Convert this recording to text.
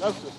Nasıl?